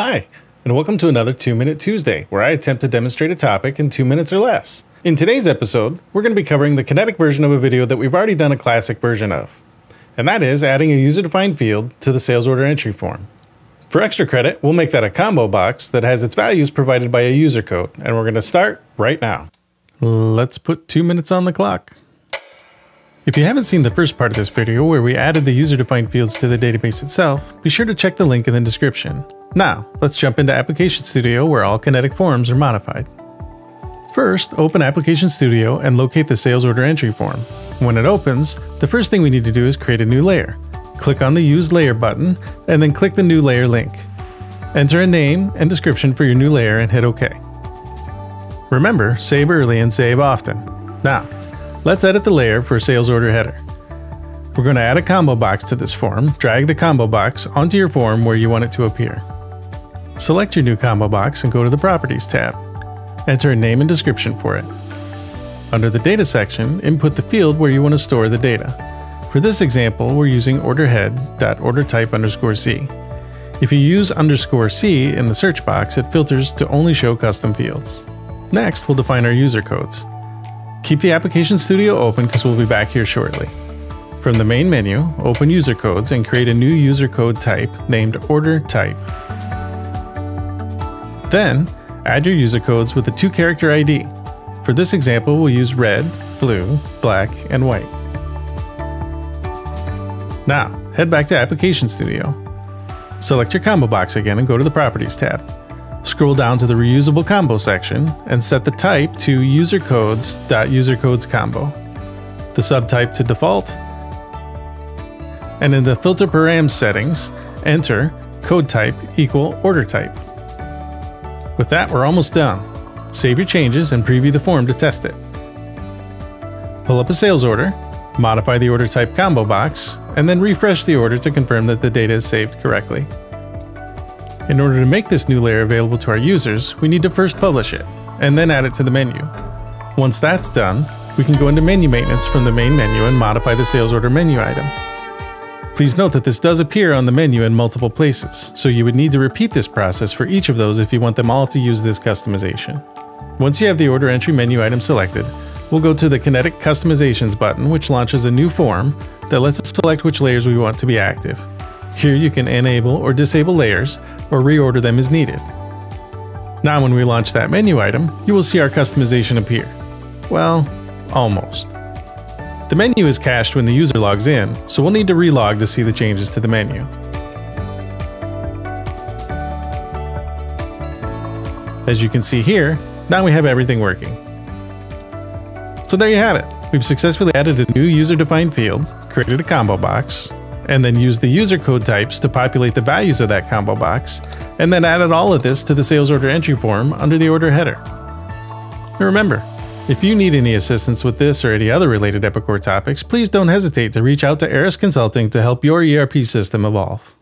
Hi, and welcome to another 2 Minute Tuesday, where I attempt to demonstrate a topic in 2 minutes or less. In today's episode, we're going to be covering the kinetic version of a video that we've already done a classic version of, and that is adding a user defined field to the sales order entry form. For extra credit, we'll make that a combo box that has its values provided by a user code, and we're going to start right now. Let's put 2 minutes on the clock. If you haven't seen the first part of this video where we added the user-defined fields to the database itself, be sure to check the link in the description. Now, let's jump into Application Studio where all kinetic forms are modified. First, open Application Studio and locate the sales order entry form. When it opens, the first thing we need to do is create a new layer. Click on the Use Layer button, and then click the New Layer link. Enter a name and description for your new layer and hit OK. Remember, save early and save often. Now, Let's edit the layer for sales order header. We're going to add a combo box to this form, drag the combo box onto your form where you want it to appear. Select your new combo box and go to the Properties tab. Enter a name and description for it. Under the Data section, input the field where you want to store the data. For this example, we're using orderhed.ordertype underscore C. If you use underscore C in the search box, it filters to only show custom fields. Next, we'll define our user codes. Keep the Application Studio open because we'll be back here shortly. From the main menu, open user codes and create a new user code type named order type. Then, add your user codes with a two character ID. For this example, we'll use red, blue, black, and white. Now, head back to Application Studio. Select your combo box again and go to the Properties tab. Scroll down to the reusable combo section and set the type to usercodes.usercodescombo, the subtype to default, and in the filter params settings, enter code type equal order type. With that, we're almost done. Save your changes and preview the form to test it. Pull up a sales order, modify the order type combo box, and then refresh the order to confirm that the data is saved correctly. In order to make this new layer available to our users, we need to first publish it, and then add it to the menu. Once that's done, we can go into menu maintenance from the main menu and modify the sales order menu item. Please note that this does appear on the menu in multiple places, so you would need to repeat this process for each of those if you want them all to use this customization. Once you have the order entry menu item selected, we'll go to the Kinetic Customizations button which launches a new form that lets us select which layers we want to be active. Here you can enable or disable layers or reorder them as needed. Now when we launch that menu item, you will see our customization appear. Well, almost. The menu is cached when the user logs in, so we'll need to relog to see the changes to the menu. As you can see here, now we have everything working. So there you have it. We've successfully added a new user-defined field, created a combo box, and then used the user code types to populate the values of that combo box, and then added all of this to the sales order entry form under the order header. And remember, if you need any assistance with this or any other related Epicor topics, please don't hesitate to reach out to Eris Consulting to help your ERP system evolve.